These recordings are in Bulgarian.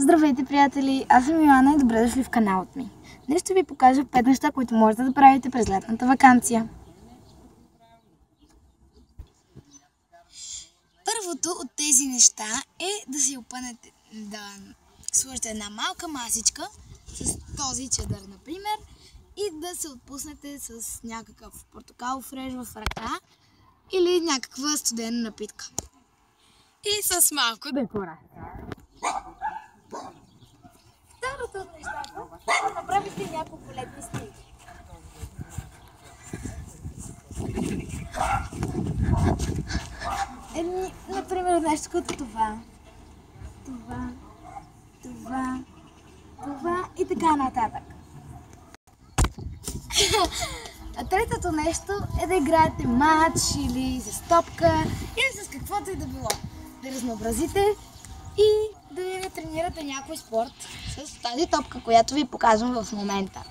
Здравейте, приятели! Аз съм Йоанна и добре дошли в каналът ми. Днес ще ви покажа 5 неща, които можете да правите през летната вакансия. Първото от тези неща е да си опънете, да сложите една малка масичка с този чедър, например, и да се отпуснете с някакъв портокалов реж в ръка или някаква студена напитка. И с малко декорация. Второто от нещата е да направите няколко летни снимки. Еми, например, нещо като това. Това, това, това и така нататък. А третото нещо е да играете матч или с топка или с каквото и да било. Да разнообразите и да тренирате някой спорт с тази топка, която ви показвам в момента.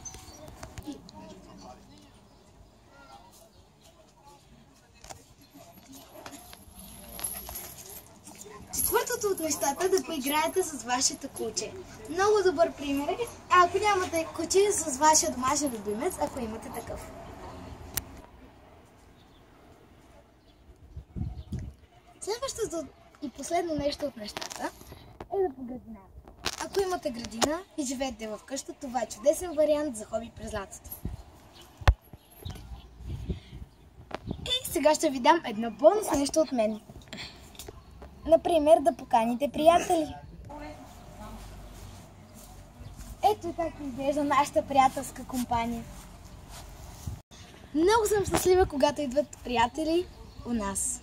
Четвъртото от нещата да поиграете с вашето куче. Много добър пример е, ако нямате куче, с вашия домашен любимец, ако имате такъв. Следващото и последно нещо от нещата е да по градината. Ако имате градина и живеете в къща, това е чудесен вариант за хоби през лятото. И сега ще ви дам едно бонус нещо от мен. Например, да поканите приятели. Ето как изглежда нашата приятелска компания. Много съм щастлива, когато идват приятели у нас.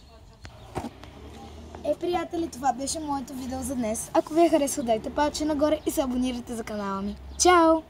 Е, приятели, това беше моето видео за днес. Ако ви е харесало, дайте палче нагоре и се абонирайте за канала ми. Чао!